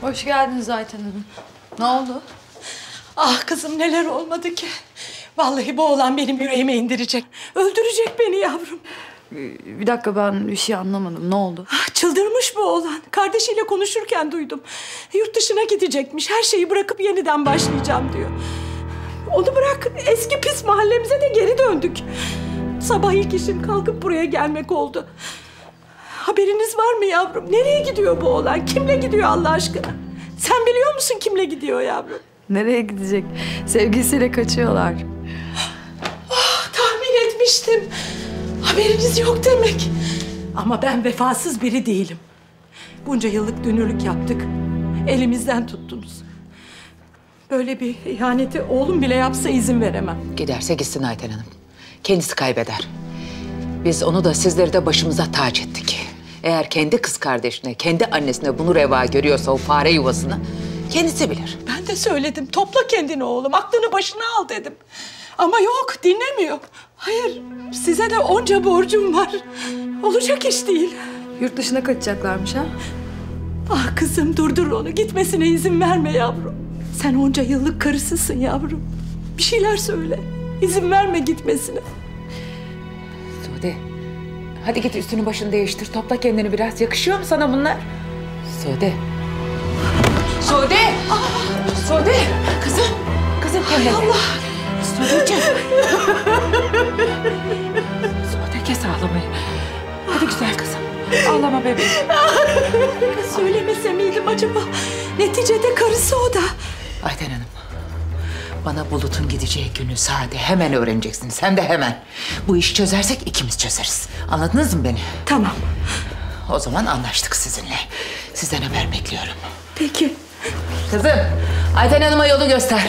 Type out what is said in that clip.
Hoş geldiniz Ayten Hanım. Ne oldu? Ah kızım neler olmadı ki. Vallahi bu oğlan benim yüreğime indirecek. Öldürecek beni yavrum. Ee, Bir dakika ben bir şey anlamadım. Ne oldu? Ah, çıldırmış bu oğlan. Kardeşiyle konuşurken duydum. Yurt dışına gidecekmiş. Her şeyi bırakıp yeniden başlayacağım diyor. Onu bırak eski pis mahallemize de geri döndük. Sabah ilk işim kalkıp buraya gelmek oldu. Haberiniz var mı yavrum? Nereye gidiyor bu oğlan? Kimle gidiyor Allah aşkına? Sen biliyor musun kimle gidiyor yavrum? Nereye gidecek? Sevgilisiyle kaçıyorlar. Tahmin etmiştim. Haberiniz yok demek. Ama ben vefasız biri değilim. Bunca yıllık dünürlük yaptık. Elimizden tuttunuz. Böyle bir ihaneti oğlum bile yapsa izin veremem. Giderse gitsin Ayten Hanım. Kendisi kaybeder. Biz onu da sizleri de başımıza taç ettik. Eğer kendi kız kardeşine, kendi annesine bunu reva görüyorsa o fare yuvasını kendisi bilir. Ben de söyledim. Topla kendini oğlum. Aklını başına al dedim. Ama yok dinlemiyor. Hayır size de onca borcum var. Olacak iş değil. Yurt dışına kaçacaklarmış ha? Ah kızım durdur onu. Gitmesine izin verme yavrum. Sen onca yıllık karısısın yavrum. Bir şeyler söyle. İzin verme gitmesine. Sude, hadi git üstünü başını değiştir. Topla kendini biraz. Yakışıyor mu sana bunlar? Sude. Sude! Sude! Kızım, kızım kendine. Allah! Sudeciğim. Sude kes ağlamayı. Hadi güzel kızım. Ağlama bebeğim. Söylemese miydim acaba? Neticede karısı o da. Ayten Hanım. Bana Bulut'un gideceği günü saati hemen öğreneceksin. Sen de hemen. Bu işi çözersek ikimiz çözeriz. Anladınız mı beni? Tamam. O zaman anlaştık sizinle. Sizden haber bekliyorum. Peki. Kızım, Ayten Hanım'a yolu göster.